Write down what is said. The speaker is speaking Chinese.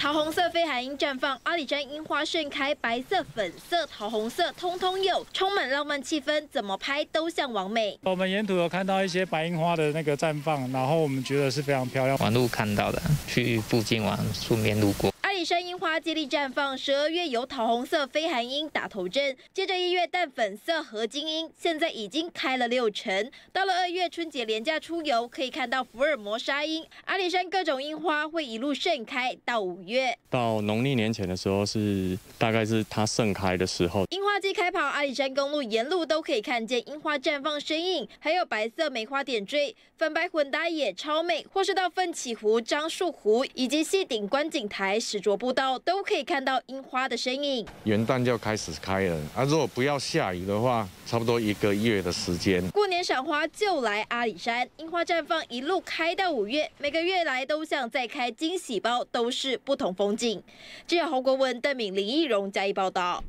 桃红色飞海樱绽放，阿里山樱花盛开，白色、粉色、桃红色，通通有，充满浪漫气氛，怎么拍都像完美。我们沿途有看到一些白樱花的那个绽放，然后我们觉得是非常漂亮。网路看到的，去附近玩，顺便路过。阿里山樱花接力绽放，十二月有桃红色飞寒樱打头阵，接着一月淡粉色和金樱，现在已经开了六成。到了二月春节连假出游，可以看到福尔摩沙樱。阿里山各种樱花会一路盛开到五月，到农历年前的时候是大概是它盛开的时候。樱花季开跑，阿里山公路沿路都可以看见樱花绽放身影，还有白色梅花点缀，粉白混搭也超美。或是到奋起湖、樟树湖以及细顶观景台始终。着步道都可以看到樱花的身影。元旦就开始开了啊！如果不要下雨的话，差不多一个月的时间。过年赏花就来阿里山，樱花绽放一路开到五月，每个月来都像在开惊喜包，都是不同风景。记者侯国文、邓敏、林义荣加以报道。